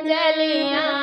फहराते